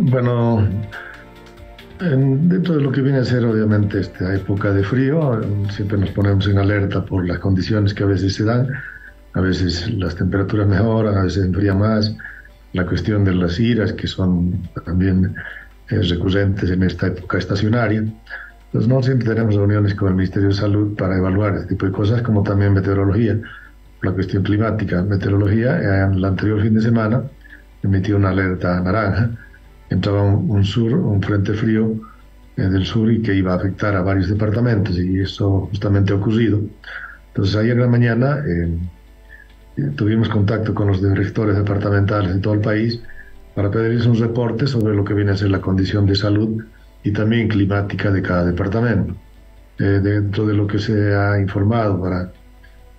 Bueno, dentro de lo que viene a ser obviamente esta época de frío, siempre nos ponemos en alerta por las condiciones que a veces se dan. A veces las temperaturas mejoran, a veces enfría más. La cuestión de las iras, que son también eh, recurrentes en esta época estacionaria. Entonces, no siempre tenemos reuniones con el Ministerio de Salud para evaluar este tipo de cosas, como también meteorología, la cuestión climática. Meteorología, en el anterior fin de semana, emitió una alerta naranja entraba un, sur, un frente frío eh, del sur y que iba a afectar a varios departamentos y eso justamente ha ocurrido. Entonces ayer en la mañana eh, tuvimos contacto con los directores departamentales de todo el país para pedirles un reporte sobre lo que viene a ser la condición de salud y también climática de cada departamento. Eh, dentro de lo que se ha informado para,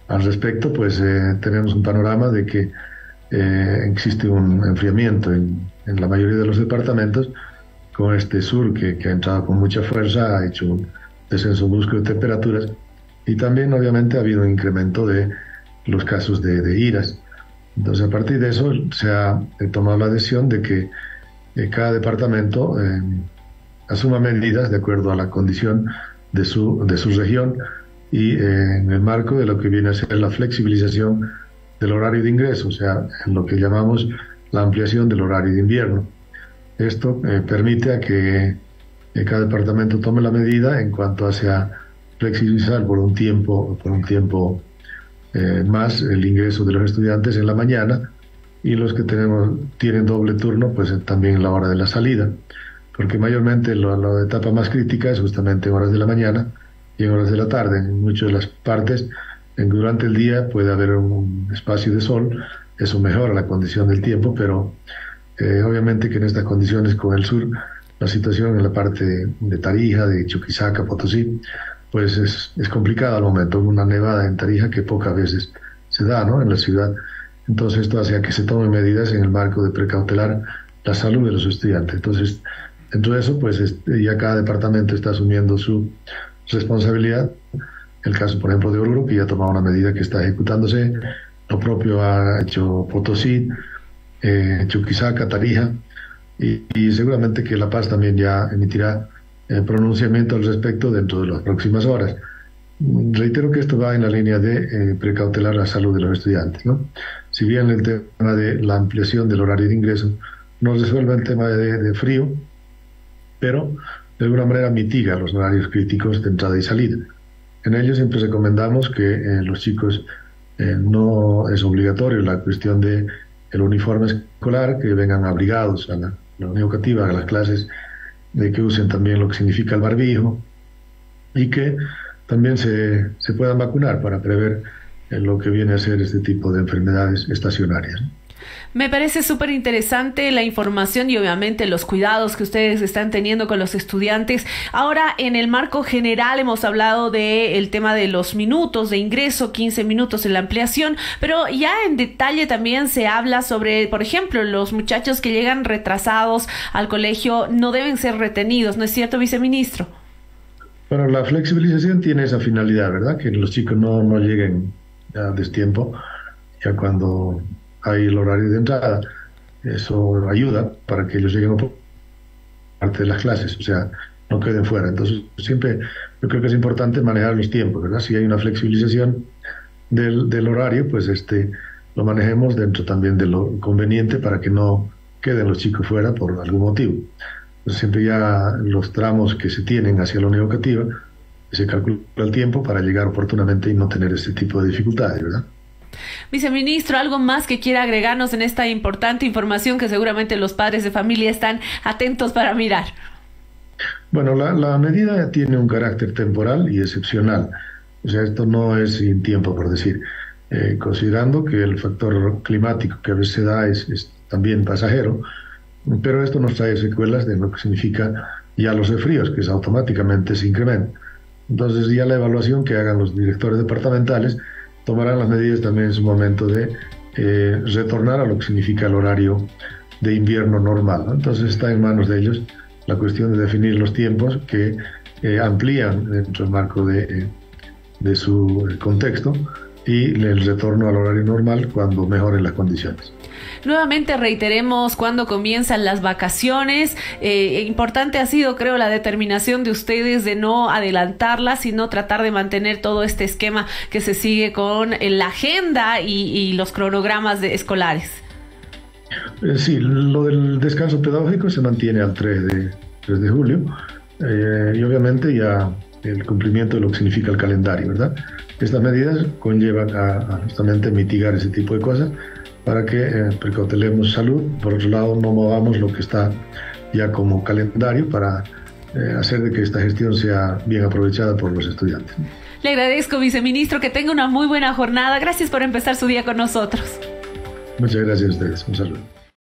al respecto, pues tenemos un panorama de que existe un enfriamiento en, en la mayoría de los departamentos, con este sur que, que, ha entrado con mucha fuerza, ha hecho un descenso brusco de temperaturas y también obviamente ha habido un incremento de los casos de, de iras. Entonces a partir de eso se ha tomado la decisión de que eh, cada departamento eh, asuma medidas de acuerdo a la condición de su, de su región y eh, en el marco de lo que viene a ser la flexibilización del horario de ingreso, o sea, en lo que llamamos la ampliación del horario de invierno. Esto eh, permite a que eh, cada departamento tome la medida en cuanto a sea flexibilizar por un tiempo, por un tiempo eh, más el ingreso de los estudiantes en la mañana y los que tenemos tienen doble turno, pues también en la hora de la salida, porque mayormente la, etapa más crítica es justamente en horas de la mañana y en horas de la tarde. En muchas de las partes, en, durante el día puede haber un espacio de sol eso mejora la condición del tiempo, pero eh, obviamente que en estas condiciones con el sur, la situación en la parte de, Tarija, de Chuquisaca, Potosí, pues es, es complicada al momento. Una nevada en Tarija que pocas veces se da ¿no? en la ciudad. Entonces esto hace que se tomen medidas en el marco de precautelar la salud de los estudiantes. Entonces, dentro de eso, pues este, ya cada departamento está asumiendo su responsabilidad. El caso, por ejemplo, de Oruro, que ya ha tomado una medida que está ejecutándose lo propio ha hecho Potosí, eh, Chuquisaca, Tarija, y, seguramente que La Paz también ya emitirá eh, pronunciamiento al respecto dentro de las próximas horas. Reitero que esto va en la línea de eh, precautelar la salud de los estudiantes. ¿no? Si bien el tema de la ampliación del horario de ingreso no resuelve el tema de, de frío, pero de alguna manera mitiga los horarios críticos de entrada y salida. En ello siempre recomendamos que eh, los chicos eh, no es obligatorio la cuestión de el uniforme escolar, que vengan abrigados a la, la educativa, a las clases, de que usen también lo que significa el barbijo y que también se, se puedan vacunar para prever eh, lo que viene a ser este tipo de enfermedades estacionarias. Me parece súper interesante la información y obviamente los cuidados que ustedes están teniendo con los estudiantes. Ahora, en el marco general hemos hablado del tema de los minutos de ingreso, 15 minutos en la ampliación, pero ya en detalle también se habla sobre, por ejemplo, los muchachos que llegan retrasados al colegio no deben ser retenidos, ¿no es cierto, viceministro? Bueno, la flexibilización tiene esa finalidad, ¿verdad? Que los chicos no, no lleguen a destiempo, ya cuando hay el horario de entrada. Eso ayuda para que ellos lleguen a parte de las clases, o sea, no queden fuera. Entonces, siempre yo creo que es importante manejar los tiempos, ¿verdad? Si hay una flexibilización del, del horario, pues este lo manejemos dentro también de lo conveniente para que no queden los chicos fuera por algún motivo. siempre ya los tramos que se tienen hacia la unidad educativa, se calcula el tiempo para llegar oportunamente y no tener ese tipo de dificultades, ¿verdad? Viceministro, ¿algo más que quiera agregarnos en esta importante información que seguramente los padres de familia están atentos para mirar? Bueno, la, medida tiene un carácter temporal y excepcional. O sea, esto no es sin tiempo, por decir. Eh, considerando que el factor climático que a veces se da es, también pasajero, pero esto nos trae secuelas de lo que significa ya los fríos, que es automáticamente se incrementa. Entonces ya la evaluación que hagan los directores departamentales tomarán las medidas también en su momento de eh, retornar a lo que significa el horario de invierno normal. Entonces está en manos de ellos la cuestión de definir los tiempos que eh, amplían dentro del marco de, eh, de su contexto y el retorno al horario normal cuando mejoren las condiciones. Nuevamente reiteremos cuando comienzan las vacaciones. Eh, importante ha sido, creo, la determinación de ustedes de no adelantarlas, sino tratar de mantener todo este esquema que se sigue con eh, la agenda y, los cronogramas de, escolares. Eh, sí, lo del descanso pedagógico se mantiene al 3 de, 3 de julio y obviamente ya el cumplimiento de lo que significa el calendario, ¿verdad? Estas medidas conllevan a justamente mitigar ese tipo de cosas para que eh, precautelemos salud. Por otro lado, no movamos lo que está ya como calendario para eh, hacer de que esta gestión sea bien aprovechada por los estudiantes. Le agradezco, viceministro, que tenga una muy buena jornada. Gracias por empezar su día con nosotros. Muchas gracias a ustedes. Un saludo.